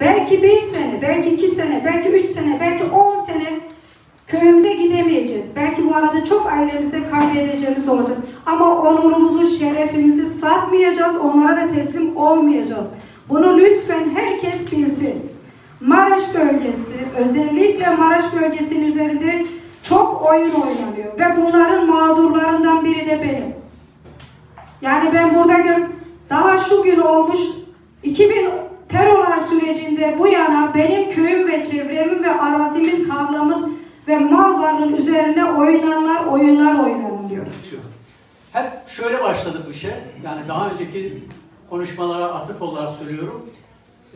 Belki bir sene, belki iki sene, belki üç sene, belki on sene köyümüze gidemeyeceğiz. Belki bu arada çok ailemizde kaybedeceğimiz olacağız. Ama onurumuzu, şerefimizi satmayacağız, onlara da teslim olmayacağız. Bunu lütfen herkes bilsin. Maraş bölgesi, özellikle Maraş bölgesinin üzerinde çok oyun oynanıyor. Ve bunların mağdurlarından biri de benim. Yani ben burada gör daha şu gün olmuş 2000 terörler sürecinde bu yana benim köyüm ve çevremin ve arazimin, tarlamın ve mal varlığın üzerine oynanlar, oyunlar oynanılıyor. Hep şöyle başladı bu işe. Yani daha önceki konuşmalara atıf olarak söylüyorum.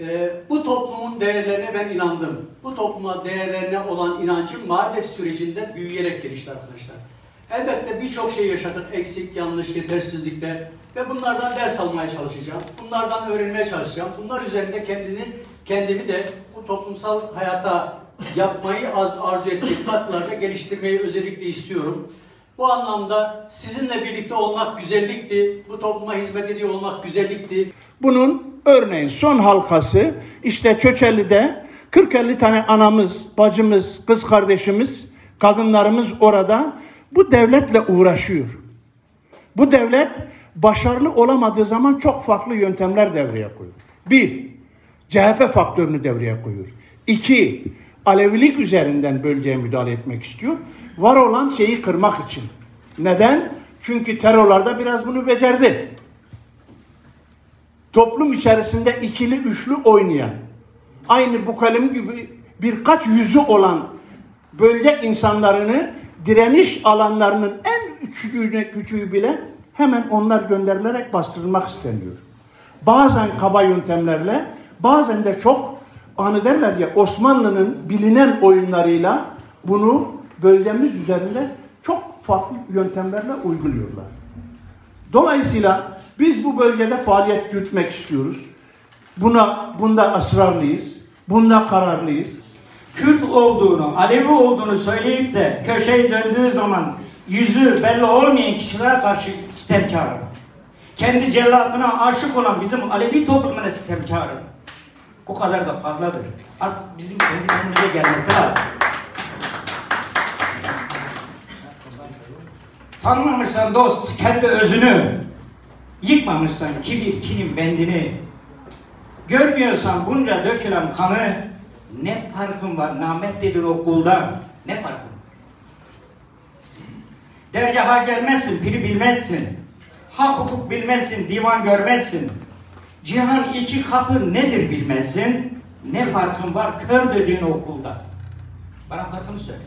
Ee, bu toplumun değerlerine ben inandım. Bu topluma değerlerine olan inancım marifet sürecinde büyüyerek gelişti arkadaşlar. Elbette birçok şey yaşadık. Eksik, yanlış, yetersizlikler. Ve bunlardan ders almaya çalışacağım. Bunlardan öğrenmeye çalışacağım. Bunlar üzerinde kendini, kendimi de bu toplumsal hayata yapmayı arz- arzu ettiğim katkılarda geliştirmeyi özellikle istiyorum. Bu anlamda sizinle birlikte olmak güzellikti. Bu topluma hizmet ediyor olmak güzellikti. Bunun örneğin son halkası işte Çöçeli'de 40-50 tane anamız, bacımız, kız kardeşimiz, kadınlarımız orada bu devletle uğraşıyor. Bu devlet başarılı olamadığı zaman çok farklı yöntemler devreye koyuyor. Bir, CHP faktörünü devreye koyuyor. İki, Alevilik üzerinden bölgeye müdahale etmek istiyor. Var olan şeyi kırmak için. Neden? Çünkü terörlerde biraz bunu becerdi toplum içerisinde ikili üçlü oynayan, aynı bu kalem gibi birkaç yüzü olan bölge insanlarını direniş alanlarının en küçüğüne küçüğü bile hemen onlar gönderilerek bastırılmak isteniyor. Bazen kaba yöntemlerle, bazen de çok hani derler ya Osmanlı'nın bilinen oyunlarıyla bunu bölgemiz üzerinde çok farklı yöntemlerle uyguluyorlar. Dolayısıyla biz bu bölgede faaliyet yürütmek istiyoruz. Buna bunda ısrarlıyız. Bunda kararlıyız. Kürt olduğunu, Alevi olduğunu söyleyip de köşeyi döndüğü zaman yüzü belli olmayan kişilere karşı sitemkarı. Kendi cellatına aşık olan bizim Alevi toplumuna sitemkarı. Bu kadar da fazladır. Artık bizim kendimize gelmesi lazım. Tanımamışsan dost kendi özünü, yıkmamışsan kibir, kinin bendini, görmüyorsan bunca dökülen kanı, ne farkın var namet dedin o kuldan, ne farkın var? Dergaha gelmezsin, piri bilmezsin, hak hukuk bilmezsin, divan görmezsin, cihan iki kapı nedir bilmezsin, ne farkın var kör dediğin o kuldan. Bana farkını söyle.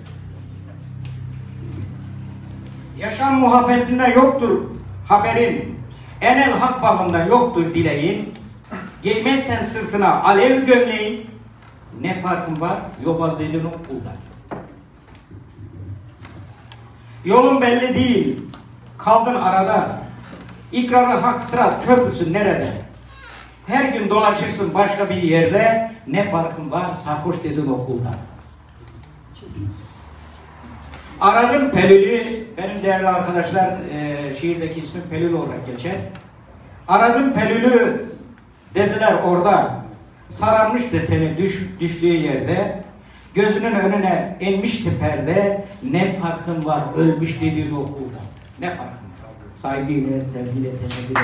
Yaşam muhabbetinde yoktur haberin. Enel hak bağında yoktur dileğin. Giymezsen sırtına alev gömleğin. Ne farkın var yobaz dediğin o kuldan. Yolun belli değil. Kaldın arada. İkrarı hak sırat köprüsün nerede? Her gün dolaşırsın başka bir yerde. Ne farkın var sarhoş dediğin o kuldan. Aradım Pelül'ü, benim değerli arkadaşlar e, şiirdeki ismi Pelül olarak geçer. Aradım Pelül'ü dediler orada. Sararmıştı teni düş, düştüğü yerde. Gözünün önüne inmişti perde. Ne farkın var ölmüş dediğin okulda. Ne farkın var? Saygıyla, sevgiyle teşekkür.